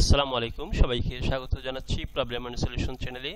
আসসালামু আলাইকুম, সবাইকে স্বাগত জানাচ্ছি প্রবলেম অ্যান্ড সলিউশন চ্যানেলে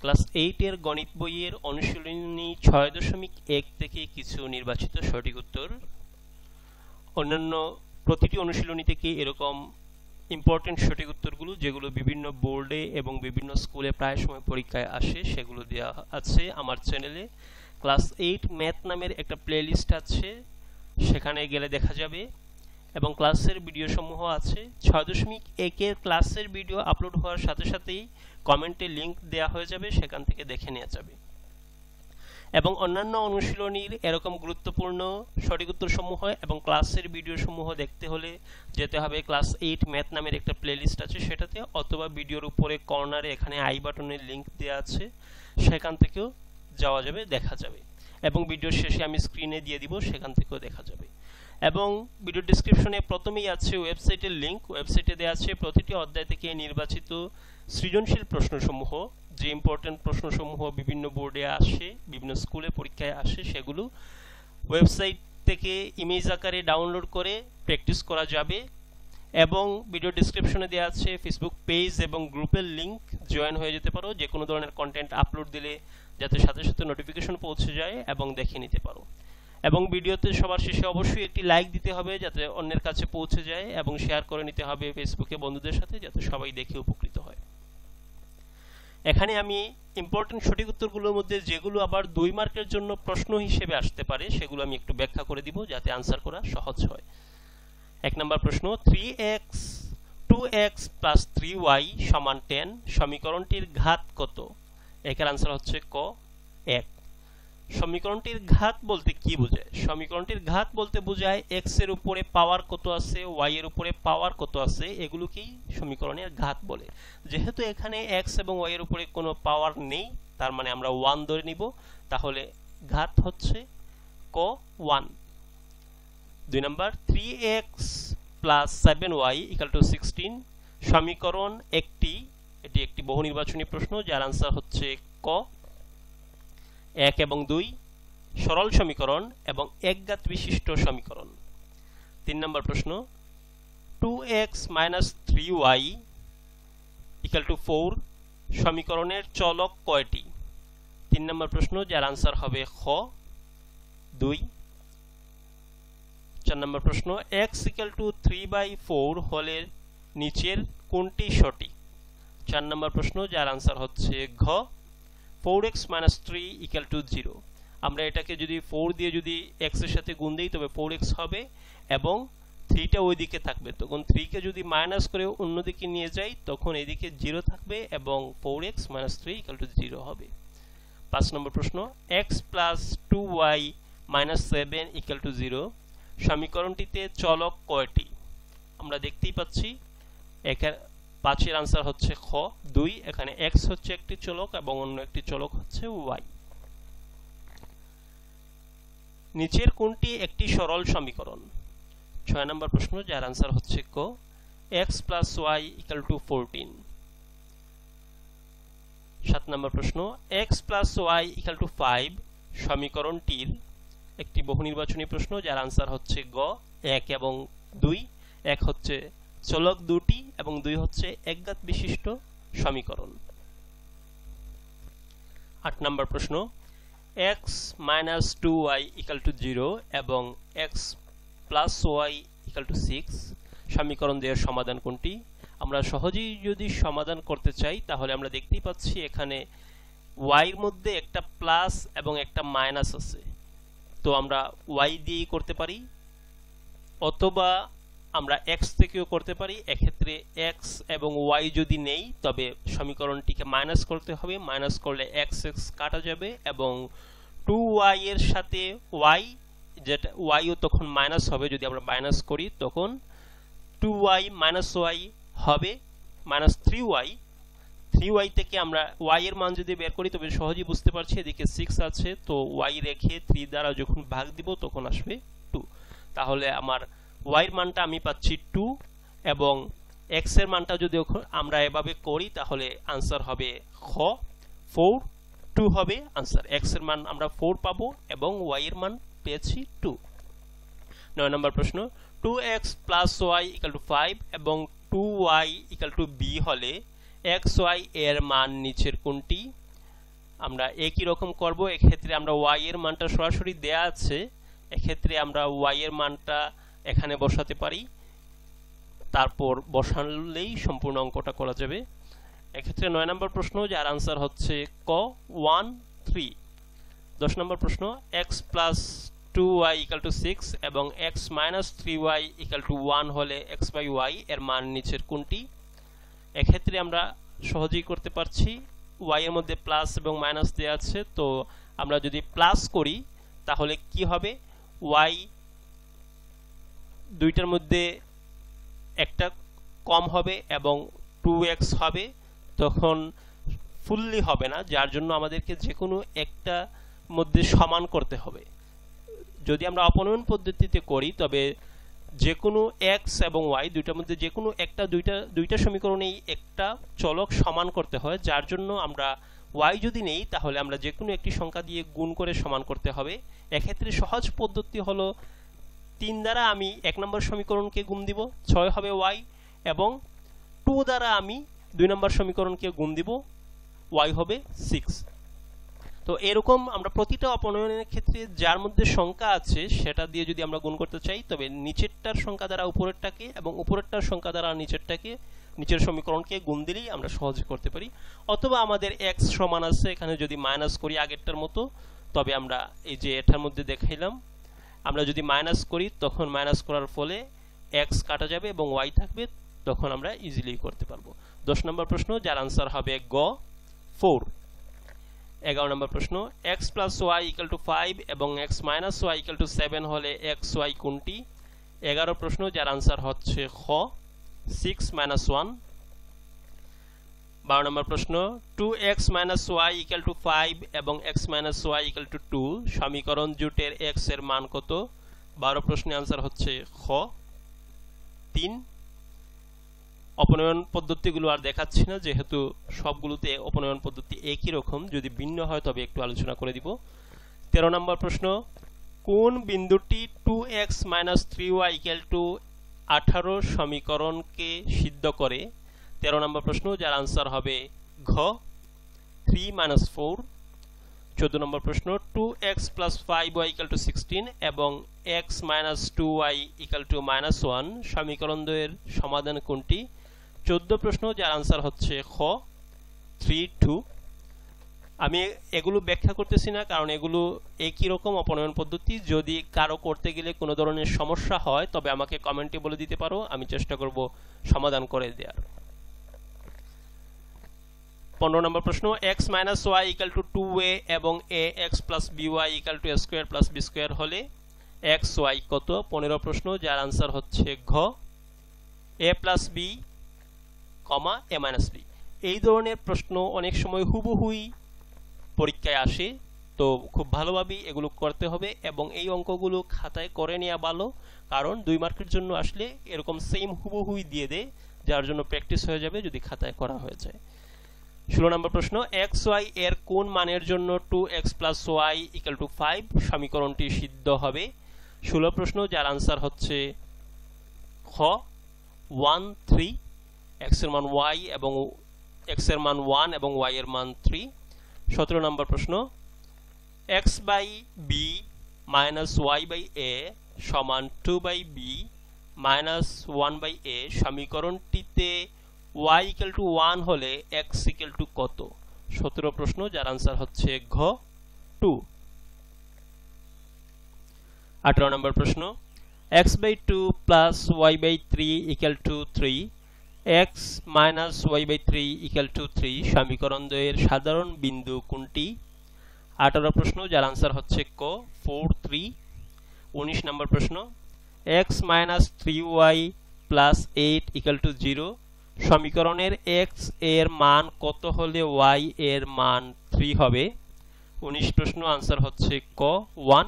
ক্লাস এইট এর গণিত বইয়ের অনুশীলনী ছয় দশমিক এক থেকে কিছু নির্বাচিত সঠিক উত্তর। অন্যান্য প্রতিটি অনুশীলনী থেকে এরকম ইম্পর্টেন্ট সঠিক উত্তরগুলো, যেগুলো বিভিন্ন বোর্ডে এবং বিভিন্ন স্কুলে প্রায় সময় পরীক্ষায় আসে, সেগুলো দেওয়া আছে আমার চ্যানেলে। ক্লাস এইট ম্যাথ নামের একটা প্লেলিস্ট আছে, সেখানে গেলে দেখা যাবে। এবং ক্লাসের ভিডিও সমূহ আছে। ছয় দশমিক একের ক্লাসের ভিডিও আপলোড হওয়ার সাথে সাথেই কমেন্টে লিংক দেওয়া হয়ে যাবে, সেখান থেকে দেখে নেওয়া যাবে। এবং অন্যান্য অনুশীলনীর এরকম গুরুত্বপূর্ণ সঠিক উত্তর সমূহ এবং ক্লাসের ভিডিও সমূহ দেখতে হলে যেতে হবে ক্লাস এইট ম্যাথ নামের একটা প্লেলিস্ট আছে, সেটাতে অথবা ভিডিওর উপরে কর্নারে এখানে আই বাটনের লিংক দেওয়া আছে, সেখান থেকেও যাওয়া যাবে, দেখা যাবে। এবং ভিডিওর শেষে আমি স্ক্রিনে দিয়ে দিব, সেখান থেকেও দেখা যাবে। এবং ভিডিও ডিসক্রিপশনে প্রথমেই আছে ওয়েবসাইটের লিংক ওয়েবসাইটে দেওয়া আছে প্রতিটি অধ্যায় থেকে নির্বাচিত সৃজনশীল প্রশ্নসমূহ, যে ইম্পর্টেন্ট প্রশ্নসমূহ বিভিন্ন বোর্ডে আসে, বিভিন্ন স্কুলে পরীক্ষায় আসে, সেগুলো ওয়েবসাইট থেকে ইমেজ আকারে ডাউনলোড করে প্র্যাকটিস করা যাবে। এবং ভিডিও ডিসক্রিপশনে দেওয়া আছে ফেসবুক পেজ এবং গ্রুপের লিংক জয়েন হয়ে যেতে পারো। যে কোনো ধরনের কন্টেন্ট আপলোড দিলে যাতে সাথে সাথে নোটিফিকেশন পৌঁছে যায় এবং দেখে নিতে পারো। এবং ভিডিওতে সবার শেষে অবশ্যই একটি লাইক দিতে হবে যাতে অন্যের কাছে পৌঁছে যায় এবং শেয়ার করে নিতে হবে ফেসবুকে বন্ধুদের সাথে যাতে সবাই দেখে উপকৃত হয়। এখানে আমি ইম্পর্টেন্ট সঠিক উত্তরগুলোর মধ্যে যেগুলো আবার দুই মার্কের জন্য প্রশ্ন হিসেবে আসতে পারে, সেগুলো আমি একটু ব্যাখ্যা করে দিব যাতে আনসার করা সহজ হয়। এক নম্বর প্রশ্ন three X two X plus three Y সমান টেন সমীকরণটির ঘাত কত? একের আনসার হচ্ছে ক, এক। সমীকরণটির ঘাত বলতে কি বোঝায়? সমীকরণটির ঘাত বলতে বোঝায় এক্সের উপরে পাওয়ার কত আছে ওয়াই এর উপরে পাওয়ার কত আছে, এগুলোকেই সমীকরণের ঘাত বলে। যেহেতু এখানে এক্স এবং ওয়াই এর উপরে কোনো পাওয়ার নেই, তার মানে আমরা ওয়ান ধরে নিব, তাহলে ঘাত হচ্ছে ক ওয়ান দুই নম্বর three X plus seven Y equal to sixteen সমীকরণ একটি, এটি একটি বহু নির্বাচনী প্রশ্ন, যার আনসার হচ্ছে ক। এক এবং দুই সরল সমীকরণ এবং একঘাত বিশিষ্ট সমীকরণ। তিন নম্বর প্রশ্ন two X minus three Y equal to four সমীকরণের চলক কয়টি? তিন নম্বর প্রশ্ন, যার আনসার হবে খ। দুই চার নম্বর প্রশ্ন X equal to three by four হলে নিচের কোনটি সঠিক? চার নম্বর প্রশ্ন, যার আনসার হচ্ছে ঘ। Four X minus three equal to zero আমরা এটাকে যদি ফোর দিয়ে যদি এক্সের সাথে গুণ দিই, তবে ফোর এক্স হবে এবং থ্রিটা ওই দিকে থাকবে। তখন থ্রিকে যদি মাইনাস করে অন্যদিকে নিয়ে যাই, তখন এদিকে জিরো থাকবে এবং four X minus three equal to zero হবে। পাঁচ নম্বর প্রশ্ন X plus two Y minus seven equal to zero সমীকরণটিতে চলক কয়টি? আমরা দেখতেই পাচ্ছি এখানে পাঁচের আনসার হচ্ছে খ, দুই, এখানে এক্স হচ্ছে একটি চলক এবং অন্য একটি চলক হচ্ছে ওয়াই নিচের কোনটি একটি সরল সমীকরণ? ছয় নম্বর প্রশ্ন, যার আনসার হচ্ছে ক X plus Y equal to fourteen সাত নম্বর প্রশ্ন X plus Y equal to five সমীকরণটির একটি বহু নির্বাচনী প্রশ্ন, যার আনসার হচ্ছে গ, এক এবং দুই। এক হচ্ছে চলক দুটি এবং দুই হচ্ছে একঘাত বিশিষ্ট সমীকরণ। আট নম্বর প্রশ্ন X minus two Y equal to zero এবং X plus Y equal to six সমীকরণ দেওয়ার সমাধান কোনটি? আমরা সহজেই যদি সমাধান করতে চাই, তাহলে আমরা দেখতেই পাচ্ছি এখানে ওয়াইয়ের মধ্যে একটা প্লাস এবং একটা মাইনাস আছে। তো আমরা ওয়াই দিয়েই করতে পারি, অথবা আমরা এক্স থেকেও করতে পারি। এক্ষেত্রে এক্স এবং ওয়াই যদি নেই, তবে সমীকরণটিকে মাইনাস করতে হবে। মাইনাস করলে এক্স এক্স কাটা যাবে এবং টু ওয়াই এর সাথে ওয়াই যেটা ওয়াইও তখন মাইনাস হবে। যদি আমরা মাইনাস করি, তখন টু ওয়াই মাইনাস ওয়াই হবে। Minus three Y three Y থেকে আমরা ওয়াই এর মান যদি বের করি, তবে সহজেই বুঝতে পারছি এদিকে সিক্স আছে, তো ওয়াই রেখে থ্রি দ্বারা যখন ভাগ দিব, তখন আসবে টু তাহলে আমার ওয়াইয়ের মানটা আমি পাচ্ছি টু এবং এক্সের মানটা যদি আমরা এভাবে করি, তাহলে আনসার হবে খ ফোর টু হবে আনসার এক্সের মান আমরা ফোর পাবো, এবং ওয়াই এর মান পেয়েছি টু নয় নম্বর প্রশ্ন two X plus Y equal to five এবং two Y equal to B হলে এক্স ওয়াই এর মান নিচের কোনটি? আমরা একই রকম করব? এক্ষেত্রে আমরা ওয়াই এর মানটা সরাসরি দেয়া আছে। এক্ষেত্রে আমরা ওয়াই এর মানটা এখানে বসাতে পারি। তারপর বসালেই সম্পূর্ণ অঙ্কটা করা যাবে। এক্ষেত্রে নয় নম্বর প্রশ্ন, যার আনসার হচ্ছে ক ওয়ান থ্রি দশ নম্বর প্রশ্ন X plus two Y equal to six এবং X minus three Y equal to one হলে এক্স বাই ওয়াই এর মান নিচের কোনটি? এক্ষেত্রে আমরা সহজেই করতে পারছি। ওয়াই এর মধ্যে প্লাস এবং মাইনাস দেওয়া আছে, তো আমরা যদি প্লাস করি, তাহলে কি হবে? ওয়াই দুইটার মধ্যে একটা কম হবে এবং টু এক্স হবে, তখন ফুললি হবে না, যার জন্য আমাদেরকে যে কোনো একটা মধ্যে সমান করতে হবে। যদি আমরা অপনয়ন পদ্ধতিতে করি, তবে যে কোনো এক্স এবং ওয়াই দুইটার মধ্যে যে কোনো একটা, দুইটা দুইটা সমীকরণেই একটা চলক সমান করতে হয়, যার জন্য আমরা ওয়াই যদি নেই, তাহলে আমরা যে কোনো একটি সংখ্যা দিয়ে গুণ করে সমান করতে হবে। এক্ষেত্রে সহজ পদ্ধতি হলো তিন দ্বারা আমি এক নম্বর সমীকরণকে গুণ দিব, ছয় হবে ওয়াই এবং টু দ্বারা আমি দুই নম্বর সমীকরণকে গুণ দিব ওয়াই হবে সিক্স তো এরকম আমরা প্রতিটা অপনয়নের ক্ষেত্রে যার মধ্যে সংখ্যা আছে, সেটা দিয়ে যদি আমরা গুণ করতে চাই, তবে নিচেরটার সংখ্যা দ্বারা উপরেরটাকে এবং উপরেরটার সংখ্যা দ্বারা নিচেরটাকে, নিচের সমীকরণকে গুণ দিলেই আমরা সহজে করতে পারি। অথবা আমাদের এক্স সমান আছে, এখানে যদি মাইনাস করি আগেরটার মতো, তবে আমরা এই যে এটার মধ্যে দেখাইলাম, আমরা যদি মাইনাস করি, তখন মাইনাস করার ফলে এক্স কাটা যাবে এবং ওয়াই থাকবে, তখন আমরা ইজিলি করতে পারব। দশ নম্বর প্রশ্ন, যার আনসার হবে গ ফোর এগারো নম্বর প্রশ্ন X plus Y equal to five এবং X minus Y equal to seven হলে এক্স ওয়াই কোনটি? এগারো প্রশ্ন, যার আনসার হচ্ছে খ সিক্স মাইনাস ওয়ান বারো নম্বর প্রশ্ন two X minus Y equal to five এবং X minus Y equal to two সমীকরণ জুটের এক্সের মান কত? বারো প্রশ্নের আনসার হচ্ছে খ। তিন অপনয়ন পদ্ধতিগুলো আর দেখাচ্ছি না, যেহেতু সবগুলোতে অপনয়ন পদ্ধতি একই রকম, যদি ভিন্ন হয় তবে একটু আলোচনা করে দিব। তেরো নম্বর প্রশ্ন, কোন বিন্দুটি two x minus three y equal to আঠারো সমীকরণকে সিদ্ধ করে? তেরো নম্বর প্রশ্ন, যার আনসার হবে ঘ থ্রি মাইনাস ফোর চোদ্দ নম্বর প্রশ্ন two x plus five y equal to sixteen এবং x minus two y equal to minus one সমীকরণদ্বয়ের সমাধান কোনটি? চোদ্দ প্রশ্ন, যার আনসার হচ্ছে খ থ্রি টু আমি এগুলো ব্যাখ্যা করতেছি না, কারণ এগুলো একই রকম অপনয়ন পদ্ধতি। যদি কারও করতে গেলে কোনো ধরনের সমস্যা হয়, তবে আমাকে কমেন্টে বলে দিতে পারো, আমি চেষ্টা করব সমাধান করে দেওয়ার পনেরো নম্বর প্রশ্ন x minus y equal to two a এবং a x plus b y equal to square plus b square হলে এক্স ওয়াই কত? পনেরো প্রশ্ন, যার আনসার হচ্ছে ঘ। A plus b comma a minus b. এই ধরনের প্রশ্ন অনেক সময় হুবহুই পরীক্ষায় আসে, তো খুব ভালোভাবেই এগুলো করতে হবে এবং এই অঙ্কগুলো খাতায় করে নেওয়া ভালো, কারণ দুই মার্কের জন্য আসলে এরকম সেম হুবহুই দিয়ে দেয় যার জন্য প্র্যাকটিস হয়ে যাবে যদি খাতায় করা হয়ে যায়। ষোলো নম্বর প্রশ্ন এক্স ওয়াই এর কোন মানের জন্য two x plus y equal to five সমীকরণটি সিদ্ধ হবে? ষোলো প্রশ্ন, যার আনসার হচ্ছে খ ওয়ান থ্রি এক্সের মান ওয়াই এবং এক্সের মান ওয়ান এবং ওয়াই এর মান থ্রি সতেরো নম্বর প্রশ্ন x by b minus y by a সমান two by b minus one by a সমীকরণটিতে Y equal to one হলে এক্স ইকাল টু কত? সতেরো প্রশ্ন, যার আনসার হচ্ছে ঘ টু আঠারো নম্বর প্রশ্ন x by two plus y by three equal to three x minus y by three equal to three সমীকরণ দ্বয়ের সাধারণ বিন্দু কোনটি? আঠারো প্রশ্ন, যার আনসার হচ্ছে ক ফোর থ্রি উনিশ নম্বর প্রশ্ন। X minus three y plus eight equal to zero সমীকরণের এক্সের মান কত হলে ওয়াই এর মান থ্রি হবে? উনিশ প্রশ্ন আনসার হচ্ছে ক ওয়ান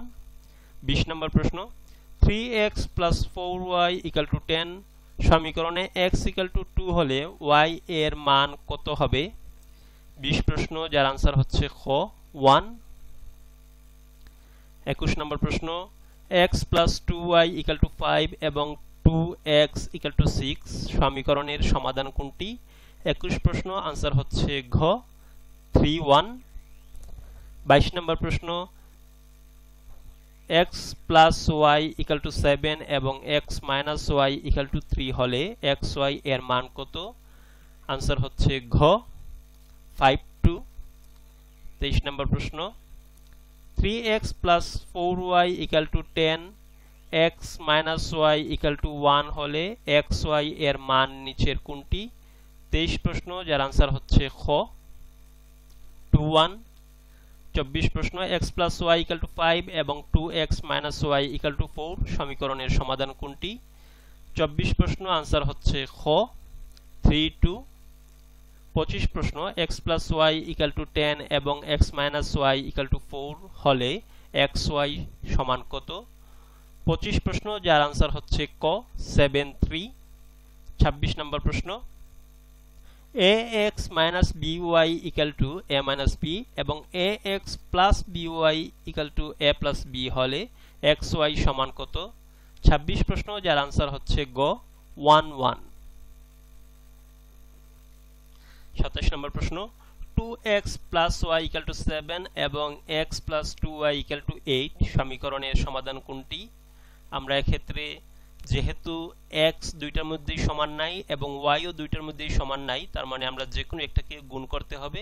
বিশ নম্বর প্রশ্ন। Three x plus four y equal to ten সমীকরণে এক্স ইকাল টু টু হলে ওয়াই এর মান কত হবে? বিশ প্রশ্ন, যার আনসার হচ্ছে খ ওয়ান একুশ নম্বর প্রশ্ন x plus two y equal to five এবং two x equal to six সমীকরণের সমাধান কোনটি? একুশ প্রশ্ন আনসার হচ্ছে ঘ থ্রি ওয়ান বাইশ নম্বর প্রশ্ন x plus y equal to seven এবং x minus y equal to three হলে এক্স ওয়াই এর মান কত? আনসার হচ্ছে ঘ ফাইভ টু তেইশ নম্বর প্রশ্ন three x plus four y equal to ten x minus y equal to one হলে এক্স ওয়াই এর মান নিচের কোনটি? তেইশ প্রশ্ন, যার আনসার হচ্ছে খ। টু ওয়ান চব্বিশ প্রশ্ন x plus y equal to five এবং two x minus y equal to four সমীকরণের সমাধান কোনটি? চব্বিশ প্রশ্ন আনসার হচ্ছে খ। থ্রি টু পঁচিশ প্রশ্ন x plus y equal to ten এবং x minus y equal to four হলে এক্স ওয়াই সমান কত? পঁচিশ প্রশ্ন, যার আনসার হচ্ছে ক। সেভেন থ্রি ছাব্বিশ নম্বর প্রশ্ন a x minus b y equal to a minus b এবং a x plus b y equal to a plus b হলে এক্স ওয়াই সমান কত? ছাব্বিশ প্রশ্ন, যার আনসার হচ্ছে গ ওয়ান ওয়ান সাতাশ নম্বর প্রশ্ন two x plus y equal to seven এবং x plus two y equal to eight সমীকরণের সমাধান কোনটি? আমরা এক্ষেত্রে যেহেতু এক্স দুইটার মধ্যেই সমান নাই এবং ওয়াইও দুইটার মধ্যেই সমান নাই, তার মানে আমরা যে কোনো একটাকে গুণ করতে হবে।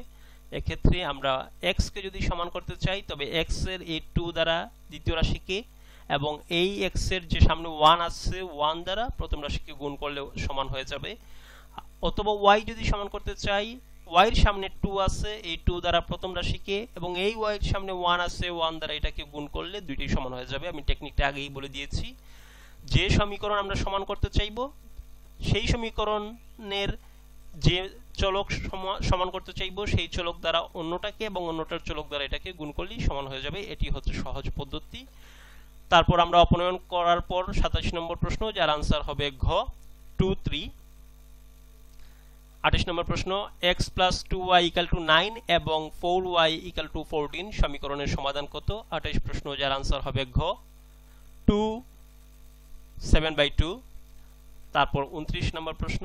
এক্ষেত্রে আমরা এক্সকে যদি সমান করতে চাই, তবে এক্সের এই টু দ্বারা দ্বিতীয় রাশিকে এবং এই এক্সের যে সামনে ওয়ান আসছে ওয়ান দ্বারা প্রথম রাশিকে গুণ করলে সমান হয়ে যাবে। অথবা ওয়াই যদি সমান করতে চাই ওয়াইয়ের সামনে টু আছে, এই টু দ্বারা প্রথম রাশিকে এবং এই ওয়াইয়ের সামনে ওয়ান আছে ওয়ান দ্বারা এটাকে গুণ করলে দুইটাই সমান হয়ে যাবে। আমি টেকনিকটা আগেই বলে দিয়েছি। যে সমীকরণ আমরা সমান করতে চাইব, সেই সমীকরণের যে চলক সমান করতে চাইব, সেই চলক দ্বারা অন্যটাকে এবং অন্যটার চলক দ্বারা এটাকে গুণ করলেই সমান হয়ে যাবে। এটি হচ্ছে সহজ পদ্ধতি। তারপর আমরা অপনয়ন করার পর সাতাশ নম্বর প্রশ্ন, যার আনসার হবে ঘ টু থ্রি আঠাশ নম্বর প্রশ্ন x plus two y equal to nine এবং four y equal to fourteen সমীকরণের সমাধান কত? আঠাশ প্রশ্ন, যার আনসার হবে ঘ টু সেভেন বাই টু তারপর উনত্রিশ নম্বর প্রশ্ন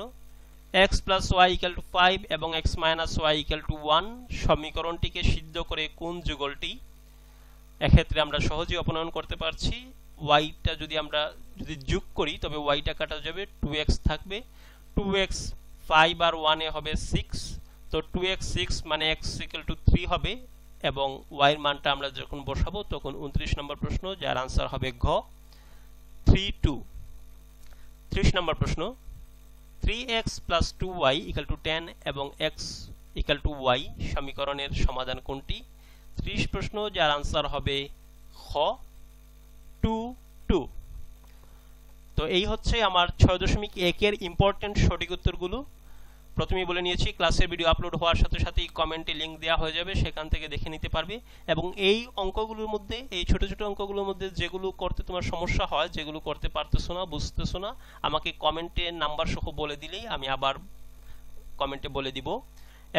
x plus y equal to five এবং x minus y equal to one সমীকরণটিকে সিদ্ধ করে কোন যুগলটি? এক্ষেত্রে আমরা সহজেই অপনয়ন করতে পারছি। ওয়াইটা যদি আমরা যদি যোগ করি, তবে ওয়াইটা কাটা যাবে টু এক্স থাকবে। টু এক্স ফাইভ আর ওয়ানে হবে সিক্স তো টু এক্স সিক্স মানে এক্স ইকাল টু থ্রি হবে এবং ওয়াইয়ের মানটা আমরা যখন বসাবো, তখন উনত্রিশ নম্বর প্রশ্ন, যার আনসার হবে ঘ। থ্রি টু ত্রিশ নম্বর প্রশ্ন। Three x plus two y equal to ten এবং এক্স ইকাল টু ওয়াই সমীকরণের সমাধান কোনটি? ত্রিশ প্রশ্ন, যার আনসার হবে খ। টু টু তো এই হচ্ছে আমার ছয় দশমিক একের ইম্পর্টেন্ট সঠিক উত্তরগুলো। প্রথমেই বলে নিয়েছি, ক্লাসের ভিডিও আপলোড হওয়ার সাথে সাথেই কমেন্টে লিঙ্ক দেওয়া হয়ে যাবে, সেখান থেকে দেখে নিতে পারবে। এবং এই অঙ্কগুলোর মধ্যে, এই ছোট ছোট অঙ্কগুলোর মধ্যে যেগুলো করতে তোমার সমস্যা হয়, যেগুলো করতে পারতেছো না, বুঝতেছো না, আমাকে কমেন্টে নাম্বার সহ বলে দিলেই আমি আবার কমেন্টে বলে দিব।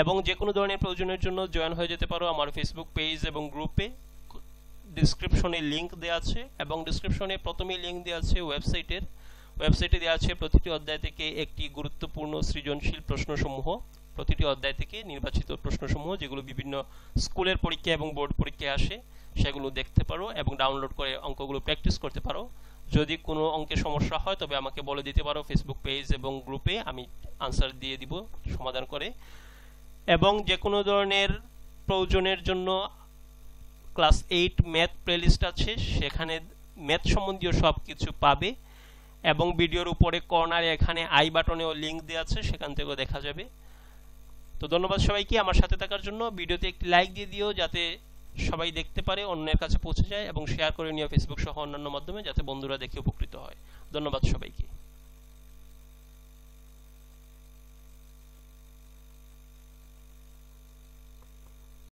এবং যে কোনো ধরনের প্রয়োজনের জন্য জয়েন হয়ে যেতে পারো আমার ফেসবুক পেজ এবং গ্রুপে ডিসক্রিপশনে লিঙ্ক দেওয়া আছে এবং ডিসক্রিপশনে প্রথমেই লিঙ্ক দেওয়া আছে ওয়েবসাইটের ওয়েবসাইটে দেওয়া আছে প্রতিটি অধ্যায় থেকে একটি গুরুত্বপূর্ণ সৃজনশীল প্রশ্নসমূহ। প্রতিটি অধ্যায় থেকে নির্বাচিত প্রশ্নসমূহ যেগুলো বিভিন্ন স্কুলের পরীক্ষা এবং বোর্ড পরীক্ষায় আসে, সেগুলো দেখতে পারো এবং ডাউনলোড করে অঙ্কগুলো প্র্যাকটিস করতে পারো। যদি কোনো অঙ্কে সমস্যা হয়, তবে আমাকে বলে দিতে পারো ফেসবুক পেজ এবং গ্রুপে আমি আনসার দিয়ে দিব সমাধান করে। এবং যে কোনো ধরনের প্রয়োজনের জন্য ক্লাস এইট ম্যাথ প্লেলিস্ট আছে, সেখানে ম্যাথ সম্বন্ধীয় সব কিছু পাবে। এবং ভিডিওর উপরে কর্নারে এখানে আই বাটনেও লিঙ্ক দেওয়া আছে, সেখান থেকেও দেখা যাবে। তো ধন্যবাদ সবাইকে আমার সাথে থাকার জন্য। ভিডিওতে একটি লাইক দিয়ে দিও যাতে সবাই দেখতে পারে, অন্যের কাছে পৌঁছে যায় এবং শেয়ার করে নিও ফেসবুক সহ অন্যান্য মাধ্যমে যাতে বন্ধুরা দেখে উপকৃত হয়। ধন্যবাদ সবাইকে।